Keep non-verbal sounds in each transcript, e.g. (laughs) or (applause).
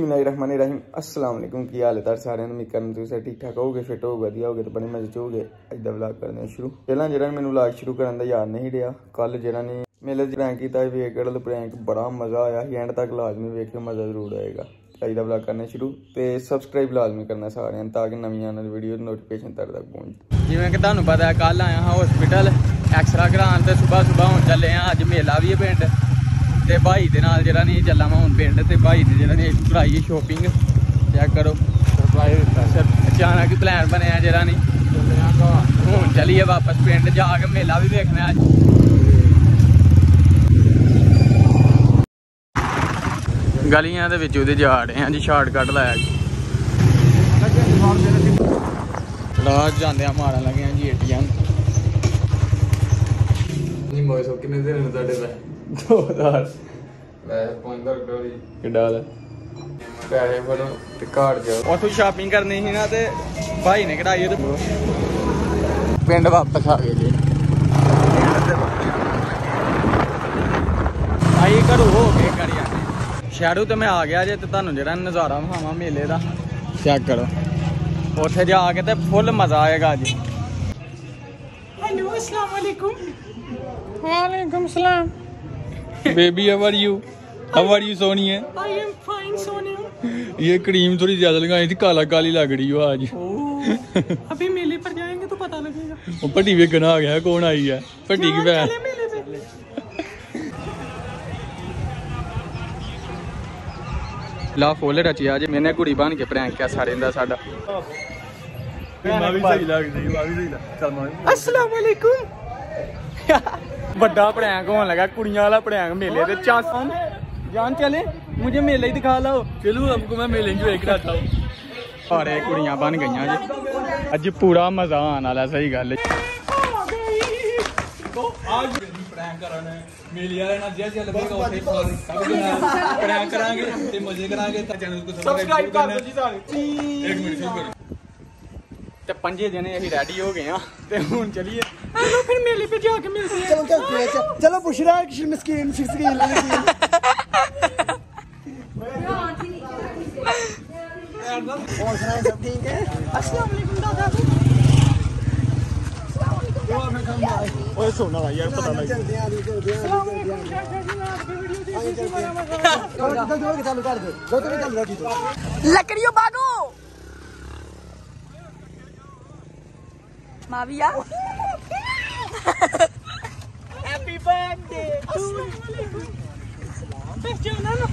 ਬਿਸਮਿਲ੍ਲਾਹਿਰਰਹਿਮਾਨਿਰਰਹੀਮ ਅਸਲਾਮ ਅਲੈਕੁਮ, ਕੀ ਹਾਲ ਹੈ ਤਾਰ ਸਾਰਿਆਂ ਨੂੰ? ਉਮੀਦ ਕਰਨ ਤੁਸੀਂ ਠੀਕ ਠਾਕ ਹੋਗੇ ਫਿੱਟ ਹੋ ਵਧੀਆ ਹੋਗੇ ਤੇ ਬੜੇ ਮਜ਼ੇ ਚ ਹੋਗੇ ਅੱਜ ਦਾ ਵਲੌਗ ਕਰਦੇ ਹਾਂ ਸ਼ੁਰੂ। ਪਹਿਲਾਂ ਜਿਹੜਾ ਮੈਨੂੰ ਵਲੌਗ ਸ਼ੁਰੂ ਕਰਨ ਦਾ ਯਾਦ ਨਹੀਂ ਰਿਹਾ ਕੱਲ ਜਿਹੜਾ ਨੇ ਮੇਲੇ ਚ ਪ੍ਰੈਂਕ ਕੀਤਾ ਵੇਖ ਪ੍ਰੈਂਕ ਬੜਾ ਮਜ਼ਾ ਆਇਆ ਸੀ। ਐਂਡ ਤੱਕ ਲਾਜ਼ਮੀ ਵੇਖ ਮਜ਼ਾ ਜ਼ਰੂਰ ਆਏਗਾ। ਅੱਜ ਦਾ ਵਲੌਗ ਕਰਨਾ ਸ਼ੁਰੂ ਤੇ ਸਬਸਕ੍ਰਾਈਬ ਲਾਜ਼ਮੀ ਕਰਨਾ ਸਾਰਿਆਂ ਤਾਂ ਕਿ ਨਵੀਆਂ ਆਉਣ ਵਾਲੀ ਵੀਡੀਓ ਦੀ ਨੋਟੀਫਿਕੇਸ਼ਨ ਤੁਹਾਡੇ ਤੱਕ ਪਹੁੰਚ ਜਿਵੇਂ ਕਿ ਤੁਹਾਨੂੰ ਪਤਾ ਕੱਲ ਆਇਆ ਹਾਂ ਹਸਪੀਟਲ ਐਕਸਰਾ ਕਰਾਉਣ ਤੇ ਸਵੇਰ ਸਵੇਰ ਹੁਣ ਚੱਲੇ ਆ ਅੱਜ ਮੇਲਾ ਵੀ ਹੈ ਪਿੰਡ। ਤੇ ਭਾਈ ਦੇ ਨਾਲ ਜਿਹੜਾ ਨਹੀਂ ਚੱਲਾਂ ਮੈਂ ਹੁਣ ਪਿੰਡ ਤੇ ਭਾਈ ਨੇ ਜਿਹੜਾ ਨਹੀਂ ਕਰਾਈ ਸ਼ੋਪਿੰਗ ਚੈੱਕ ਕਰੋ। ਸਰਪ੍ਰਾਈਜ਼ ਅਚਾਨਕ ਪਲਾਨ ਬਣਿਆ ਜਿਹੜਾ ਨਹੀਂ। ਹੁਣ ਚੱਲੀਏ ਵਾਪਸ ਪਿੰਡ ਜਾ ਕੇ ਮੇਲਾ ਵੀ ਵੇਖਣਾ ਅੱਜ। ਗਲੀਆਂ ਦੇ ਵਿੱਚ ਉਹਦੇ ਜਾ ਰਹੇ ਹਾਂ ਜੀ ਸ਼ਾਰਟਕਟ ਲਾਇਆ ਜੀ। ਰਾਜ ਜਾਂਦੇ ਆ ਮਾਰਨ ਲੱਗੇ ਆ ਜੀ ਏਟੀਐਮ। ਨਹੀਂ ਮੋਏ ਸੋ ਕਿੰਨੇ ਦਿਨ ਨੇ ਤੁਹਾਡੇ ਪੈ 2000 ਪੈਸੇ ਪੁੰਦਰ ਡੋਰੀ ਕਿੱਡਾ ਦਾ ਪੈਸੇ ਬਣੋ ਤੇ ਘਰ ਜਾਓ ਉਥੋਂ ਸ਼ਾਪਿੰਗ ਕਰਨੀ ਸੀ ਨਾ ਤੇ ਭਾਈ ਨੇ ਕਢਾਈ ਤੇ ਪਿੰਡ ਵਾਪਸ ਆ ਗਏ ਜੀ ਆਈ ਘਰੋਂ ਹੋ ਕੇ ਘਰ ਆ ਸ਼ਹਿਰੋਂ ਤੇ ਮੈਂ ਆ ਗਿਆ ਜੇ ਤੇ ਤੁਹਾਨੂੰ ਜਿਹੜਾ ਨਜ਼ਾਰਾ ਵਿਖਾਵਾਂ ਮੇਲੇ ਦਾ ਚੈੱਕ ਕਰੋ ਉੱਥੇ ਜਾ ਕੇ ਤੇ ਫੁੱਲ ਮਜ਼ਾ ਆਏਗਾ ਜੀ ਹੈਲੋ ਅਸਲਾਮ ਵਾਲੇਕੁਮ ਵਾਲੇਕੁਮ ਸਲਾਮ baby how are you how are you Soni है आई एम फाइन सोनिया ये क्रीम थोड़ी ज्यादा लगाई थी काला काली लग रही हो आज अभी मेले पर जाएंगे तो पता लगेगा वो भट्टी वेगन आ गया कौन आई है भट्टी की चले भैन मेले पे ਲਾ ਫੁੱਲ ਰਚਿਆ ਜੇ ਮੈਨੇ ਕੁੜੀ ਬਣ ਕੇ ਪ੍ਰੈਂਕ ਕਿਆ ਸਾਰੇ ਦਾ ਸਾਡਾ मैं भी सही लग रही मैं भी सही लग चल मैं अस्सलाम वालेकुम ਵੱਡਾ ਪ੍ਰੈਂਕ ਹੋਣ ਲੱਗਾ ਕੁੜੀਆਂ ਵਾਲਾ ਪ੍ਰੈਂਕ ਮੇਲੇ ਤੇ ਚਾਂਸ ਜਾਨ ਚਲੇ ਮੁਝੇ ਮੇਲੇ ਹੀ ਦਿਖਾ ਲਓ चलो आपको मैं मेले एंजॉय कराता हूँ ਸਾਰੇ ਕੁੜੀਆਂ ਬਣ ਗਈਆਂ ਜੀ ਅੱਜ ਪੂਰਾ ਮਜ਼ਾ ਆਉਣ ਵਾਲਾ ਸਹੀ ਗੱਲ ਹੈ आज प्रैंक कराना है मेले वाले ना जैसे लगेगा उसे प्रैंक करांगे ते मजे करांगे तो चैनल को सब्सक्राइब कर दो जी सारे एक मिनट शुरू करो ਤੇ ਪੰਜੇ ਜਣੇ ਅਸੀਂ ਰੈਡੀ ਹੋ ਗਏ ਆ ਤੇ ਹੁਣ ਚਲੀਏ हेलो फिर मेले पे जाके मिलते हैं चलो चलते हैं चलो- चलो बुशरा की मिस्कीन मिस्कीन मिस्कीन और सुनाए सब ठीक है अस्सलाम वालेकुम दादा ਓਏ ਸੋਨਾ ਵਾ ਯਾਰ ਪਤਾ ਲੱਗ चलते हैं आगे चलते हैं आगे चलते हैं आगे चलते हैं दो दो दो के चालू कर दो दो तो (laughs) भी चल रही तो लकड़ियों भागो माविया हैप्पी बर्थडे पहचाना ना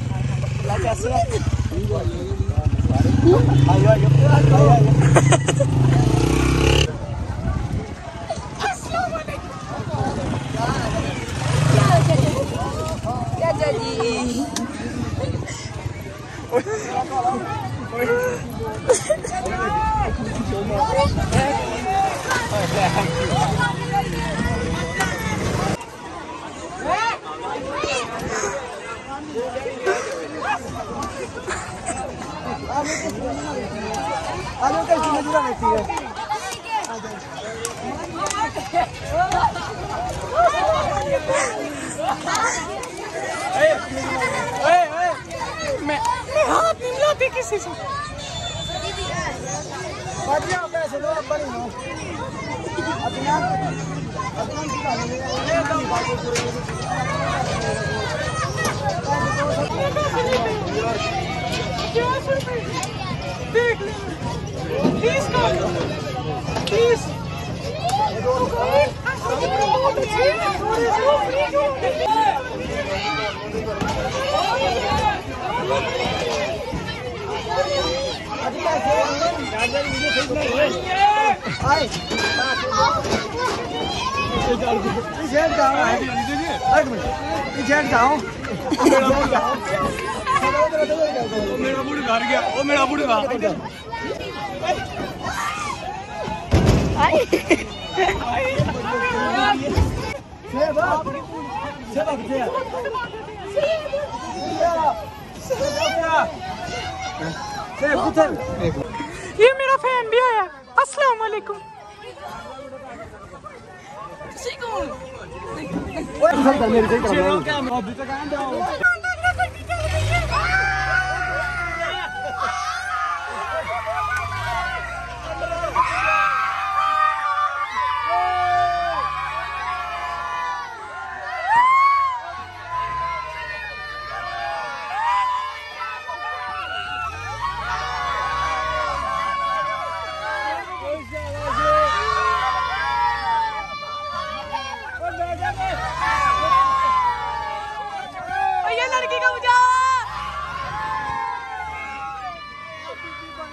चाचा जी (laughs) आगे कल की मजूरा रहती है। मैं मैं हाथ नहीं मिलाती किसी से। बढ़िया पैसे दो अब बनी हो अपना अपना की पचास रुपए देख लेना प्लीज़ कर प्लीज़ आए जेट जाओ एक मिनट मेरा बुढ़ घर। गया (laughs) ओ मेरा बुढ़ घर से बाप से बाप से पुत्र ये मेरा फ़ैन भी आया अस्सलाम वालेकुम मेरी सही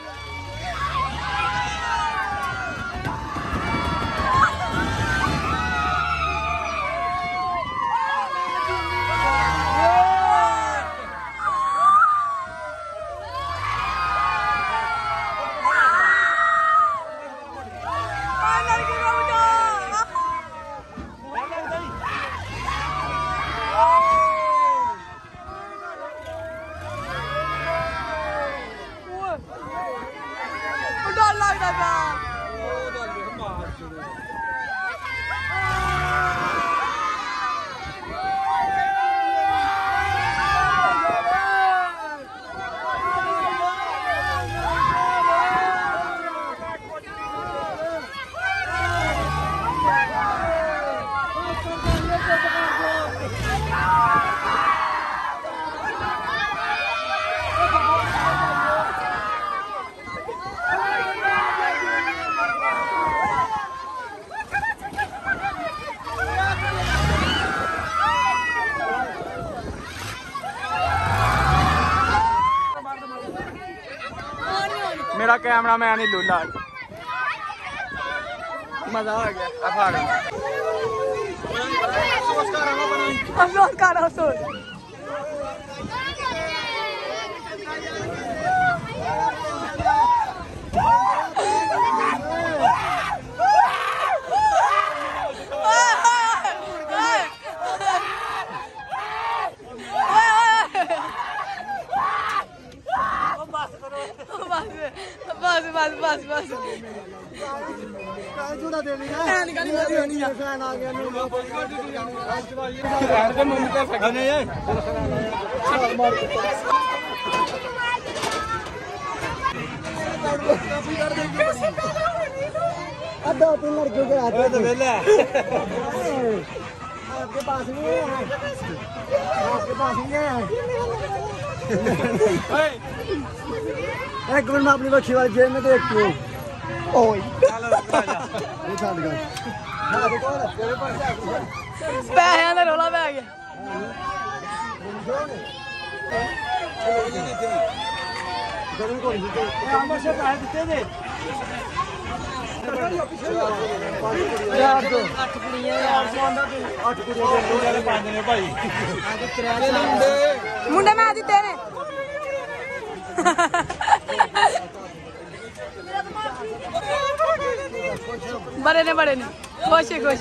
Yeah. कैमरा मैन ही लूला। मज़ा आ गया। अफाड़ अफसोस कर अफसोस दो तीन लड़कियों के आते तो वेला आपके पास नहीं है आपके पास नहीं है एक मिनट मैं अपनी बच्ची वाली जेब में देखती हूँ ओए। ਤੇ ਚੱਲ ਗਿਆ ਹਾਂ ਤੇ ਕੋਲ ਤੇਰੇ ਪਾਸ ਆ ਪੈਸਿਆਂ ਦਾ ਰੋਲਾ ਪੈ ਗਿਆ ਗਰਮ ਕੋਈ ਨਹੀਂ ਤੇ ਅੰਬਰ ਸੇ ਪੈਸੇ ਦਿੱਤੇ ਨੇ ਯਾਰ ਦੋ ਅੱਠ ਕੁੜੀਆਂ ਯਾਰ ਅੱਠ ਕੁੜੀਆਂ ਦੇ ਦੋ ਯਾਰ ਪੰਜ ਨੇ ਭਾਈ ਮੁੰਡੇ ਮੈਂ ਦਿੱਤੇ ਨੇ बड़े ने बड़े ने। खुश है खुश।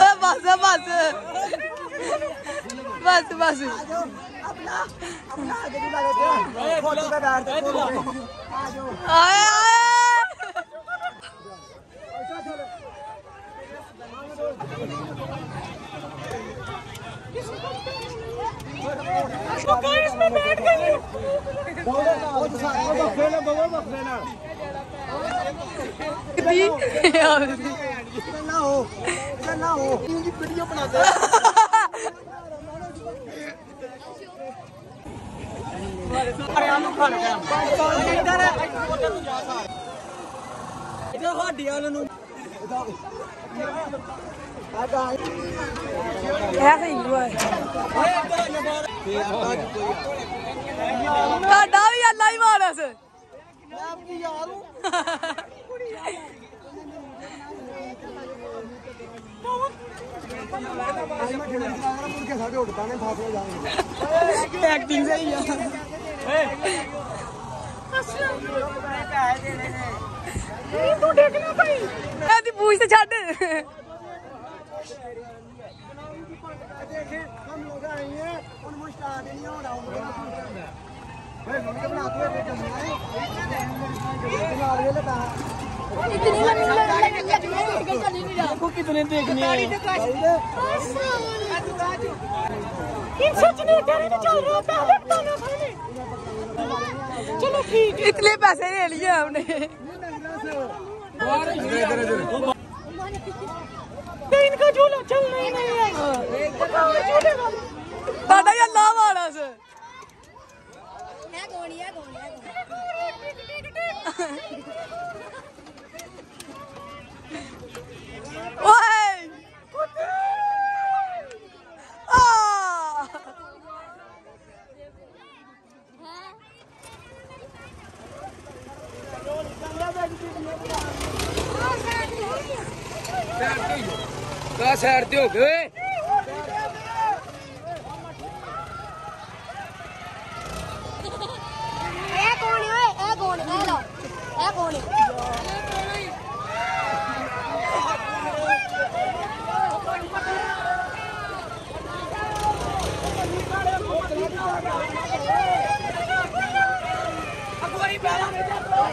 बस बस बस। बस थी ऐसा ही हुआ है भी। अल्लाह ही मानस मैं अपनी यार हूँ एक्टिंग सही है तू देखना भाई आदि पूछ से छड़ हम लोग आए हैं और मुस्टा नहीं हो रहा हूँ भाई मम्मी बना के बनाते हैं। देखो कितने देखने चलो ठीक इतने पैसे ले लिए हमने। इनका झूला चल नहीं है। साडा या है कौन है कौन है ਕਾ ਸਾਈਡ ਤੇ ਹੋ ਗਏ ਇਹ ਕੌਣ ਹੈ ਇਹ ਕੌਣ ਇਹ ਲਓ ਇਹ ਕੌਣ ਹੈ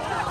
हौली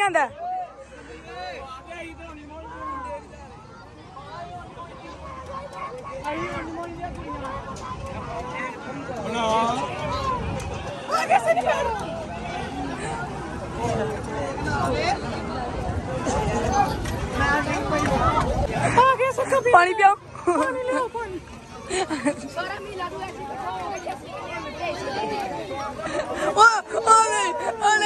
ਦੱਸਾਂ ਦਾ ਹੀ ਨਹੀਂ ਆਂਦਾ ਪਾਣੀ ਪਿਓ ਪਾਣੀ ਲਿਓ ਪਾਣੀ Sora Mila, tu és Ôi, ôi, ôi.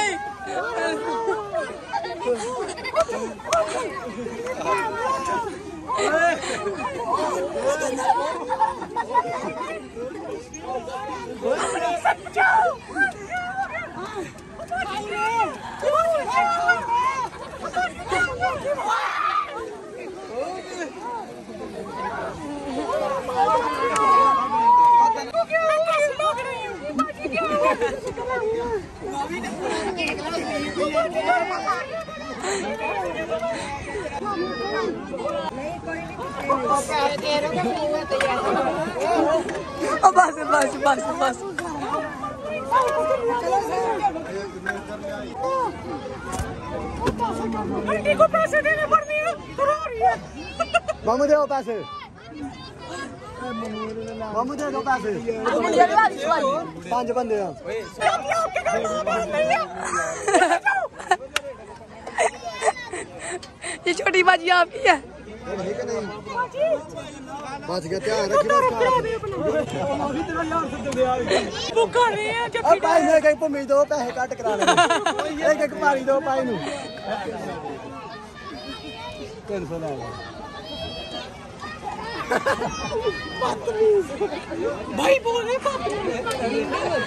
Wow! बस बस बस। को पैसे देने पड़ रही मामू दे पैसे। मामू दे पैसे। पाँच बंदे ये छोटी बाजी आपकी है। है कि नहीं बच गया तैयार रखी बस बुक कर रहे हैं जब और भाई ने कहीं दो पैसे कट करा ले एक एक पारी दो भाई नु 300 ला भाई बोल रहे पापा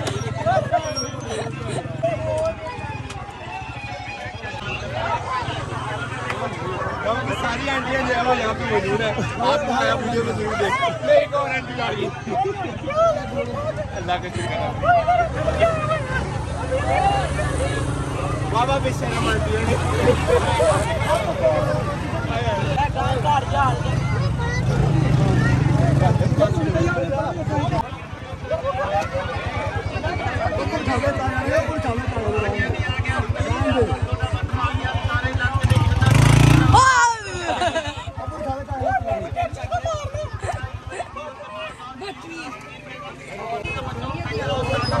सारी आंटियाँ जो है वो यहाँ पे मौजूद है आपको आया वीडियो में ज़रूर देख एक और आंटी आ गई अल्लाह का शुक्र है बाबा बेशरम आंटी है आगे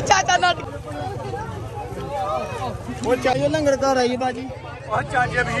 चाचा चाहिए लंगर घर रही बाजी और चाहिए भी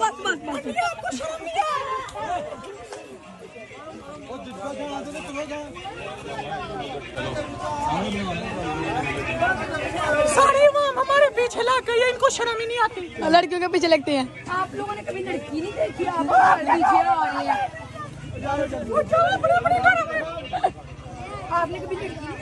बस बस सारे इमाम हमारे पीछे लग गए इनको शर्म ही नहीं आती। लड़कियों के पीछे लगते हैं। आप लोगों ने कभी लड़की नहीं देखी? आप पीछे आ रहे हैं आपने कभी लड़की नहीं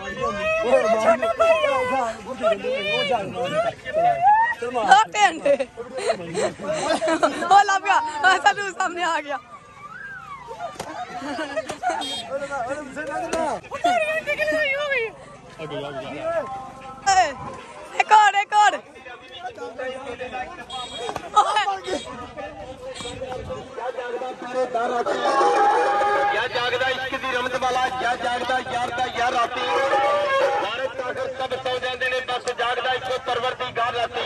सामने आ गया एक और एक और या जागदा इश्क दी रमत वाला, या जागदा यार दा यार राती। भारत कागर सब सौ जाते ने, बस जागदा इको परवरती गार राती।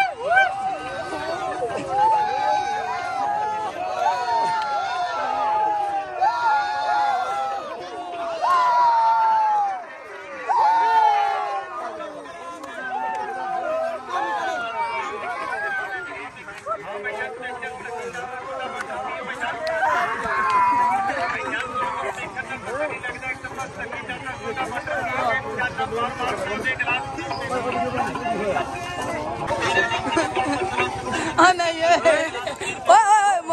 हाँ नहीं है ओए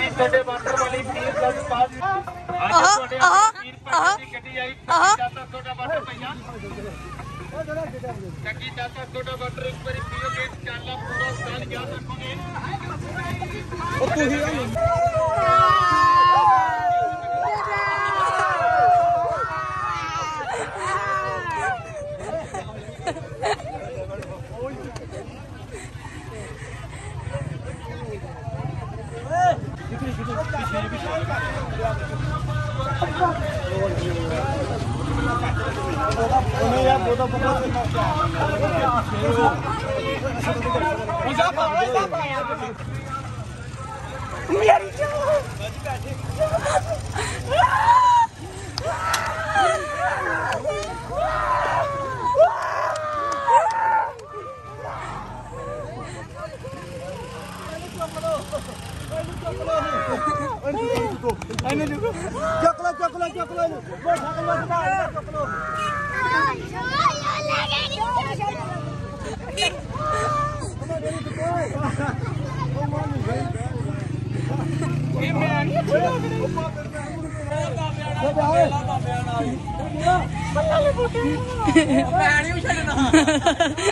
ਜਿਹੜੀ ਤੁਹਾਡੇ ਵਾਟਰ ਵਾਲੀ ਫੀਸ ਦਾ ਪਾਸ ਅੱਜ ਤੁਹਾਡੇ ਫੀਸ ਪਰ ਦੀ ਕੱਢੀ ਆਈ ਜਾਂਦਾ ਤੁਹਾਡਾ ਵਾਟਰ ਪਈਆ ਕੱਢੀ ਜਾਂਦਾ ਤੁਹਾਡਾ ਵਾਟਰ ਇੱਕ ਵਾਰੀ ਪੀਓਗੇ ਚਾਲਾ ਪੂਰਾ ਸਾਲ ਯਾਦ ਰੱਖੋਗੇ ਉਹ ਤੁਸੀਂ 我哪里有钱了？(laughs)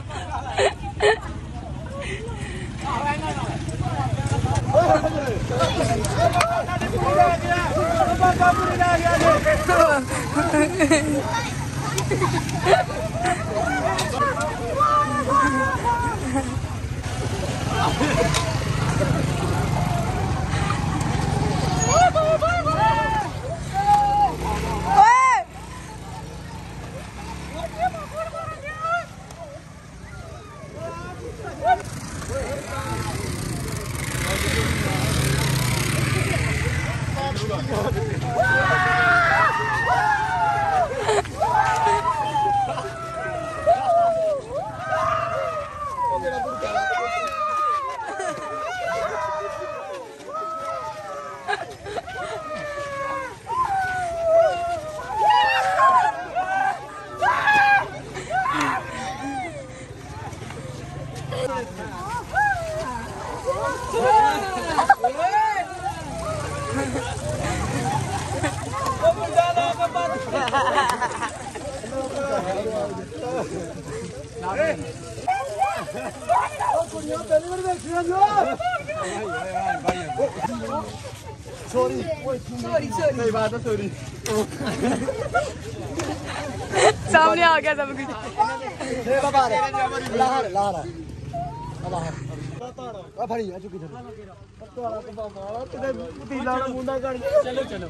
सामने आ गया सब कुछ ਲਾਹਰ ਲਾਹਰ ਲਾਹਰ ਆ ਫੜੀ ਆ ਚੁੱਕੀ ਥੋੜੀ ਤੁਹਾਡਾ ਤਾਂ ਬਾਬਾ ਕਿਤੇ ਪਤੀਲਾ ਦਾ ਮੁੰਡਾ ਕਰ ਚਲੋ ਚਲੋ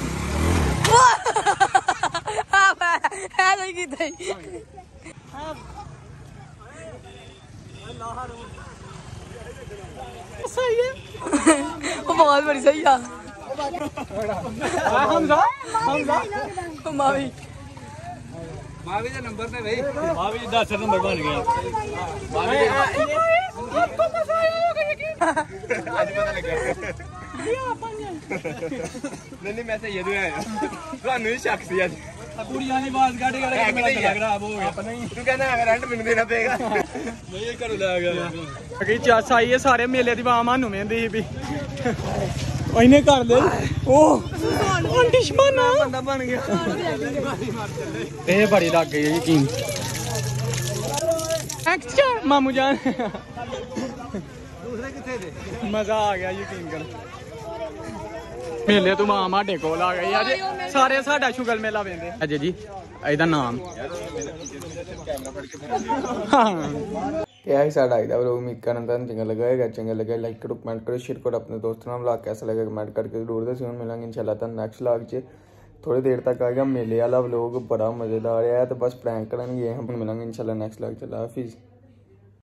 की थी सही है वो बहुत बड़ी सही है हमजा हमजा मावी ਮਾਵੀ ਦਾ ਨੰਬਰ ਤੇ ਬਈ ਮਾਵੀ ਦਾ 10 ਨੰਬਰ ਬਣ ਗਿਆ ਮਾਵੀ ਅੱਜ ਪਤਾ ਲੱਗਾ ਨਹੀਂ ਨਹੀਂ ਮੈਂ ਤਾਂ ਇਹ ਆਇਆ ਤੁਹਾਨੂੰ ਹੀ ਸ਼ੱਕ ਸੀ ਅੱਜ कुड़ियां नहीं बात गाड़ी गाड़ी मेरा चला खराब हो गया तू कहना है रेंट ਮੈਨੂੰ ਦੇਣਾ ਪਏਗਾ। ਮੈਂ ਇਹ ਘਰੋਂ ਲੈ ਗਿਆ। ਅਗੇ ਚਾਸ ਆਈ ਹੈ ਸਾਰੇ ਮੇਲੇ ਦੀ ਆਵਾਮ ਨੂੰ ਮੈਂਦੀ ਸੀ ਵੀ। ਇਹਨੇ ਕਰ ਲੈ ਉਹ ਉਹ ਦੁਸ਼ਮਣਾ ਬੰਦਾ ਬਣ ਗਿਆ। ਇਹ ਬੜੀ ਲੱਗ ਗਈ ਜੀ ਕੀਮ ਐਕਸਟਰਾ ਮਾਮੂ ਜਾਨ। ਦੂਸਰੇ ਕਿੱਥੇ ਦੇ? ਮਜ਼ਾ ਆ ਗਿਆ ਯਕੀਨ ਕਰੋ ਮੇਲੇ ਤੋਂ ਮਾਂ ਸਾਡੇ ਕੋਲ ਆ ਗਈ ਅੱਜ ਸਾਰੇ ਸਾਡਾ ਸ਼ੁਗਲ ਮੇਲਾ ਵੇਂਦੇ ਅਜੇ ਜੀ ਇਹਦਾ ਨਾਮ ਹਾਂ ਤੇ ਇਹ ਸਾਡਾ ਅੱਜ ਦਾ ਵਲੋਗ ਉਮੀਦ ਕਰਨ ਦਾ ਚੰਗਾ ਲੱਗਾ ਹੋਵੇਗਾ ਚੰਗਾ ਲੱਗਾ ਲਾਈਕ ਕਰੋ ਕਮੈਂਟ ਕਰੋ ਸ਼ੇਅਰ ਕਰੋ ਆਪਣੇ ਦੋਸਤਾਂ ਨਾਲ ਵਲੌਗ ਕੈਸਾ ਲੱਗਾ ਕਮੈਂਟ ਕਰਕੇ ਜ਼ਰੂਰ ਦੱਸਿਓ ਹੁਣ ਮਿਲਾਂਗੇ ਇਨਸ਼ਾਅੱਲਾ ਤਾਂ ਨੈਕਸਟ ਵਲੌਗ 'ਚ ਥੋੜੀ ਦੇਰ ਤੱਕ ਆਏਗਾ ਮੇਲੇ ਵਾਲਾ ਵਲੋਗ ਬੜਾ ਮਜ਼ੇਦਾਰ ਹੈ ਤੇ ਬਸ ਪ੍ਰੈਂਕ ਕਰਨਗੇ ਹੁਣ ਮਿਲਾਂਗੇ ਇਨਸ਼ਾਅੱਲਾ